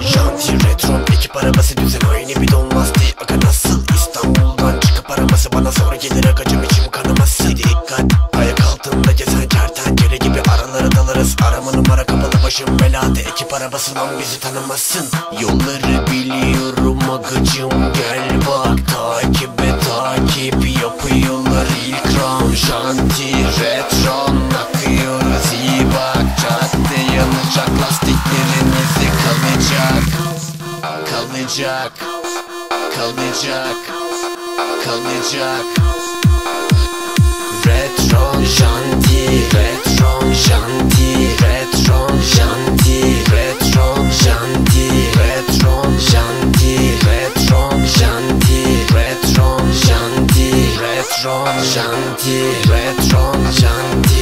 J'en tirerai trop pique para passer başım belada ekip arabasından bizi tanımazsın. Yolları biliyorum agacım gel bak. Takip et takip yapıyorlar ilk round Janti retro akıyoruz iyi bak Cadde yanacak lastikleriniz kalacak. Kalacak Kalacak Kalacak. Retron Janti Shanti, je vais.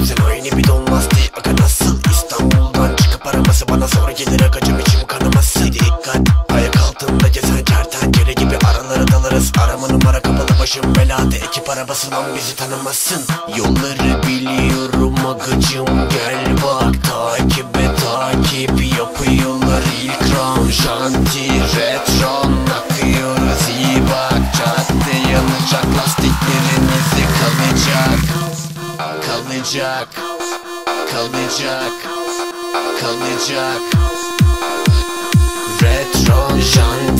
Düzen aynı bir donmazdı Aga nasıl İstanbul'dan çıkıp araması bana sonra gelir akacım içim kanaması. Dikkat ayak altında gezen kertenkele gibi aralara dalarız. Arama numara kapalı başım belada. Ekip arabasından bizi tanımazsın Yolları biliyorum agacım. Gel bak Takip et takip yapıyorlar ilk round. Janti retro Jack. Call me Jack. Call me Jack. Retro Jean.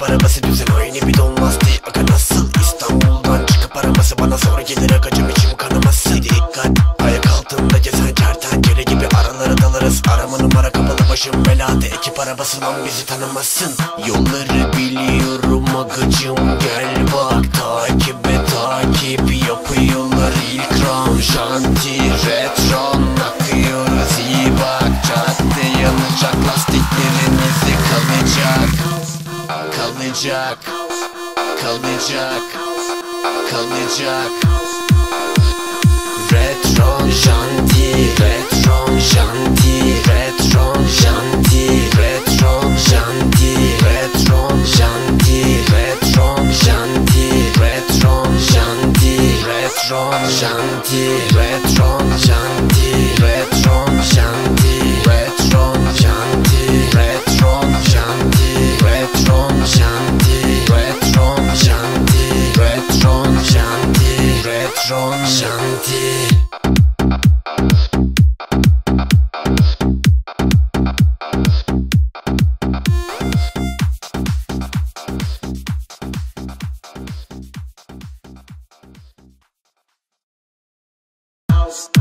Ekip arabası düzen aynı bir donmazdı Aga nasıl? İstanbul'dan çıkıp araması bana sonra gelir. Akacım içim kanaması Dikkat ayak altında gezen kertenkele gibi aralara dalarız. Arama numara kapalı başım belada. Ekip arabasından bizi tanımazsın Yolları biliyorum agacım gel bak takip Kalacak Kalacak Kalacak Retron Janti Retron Janti Retron Janti Retron Janti Retron Janti Retron Janti Retron Janti Retron Janti Retron Janti house.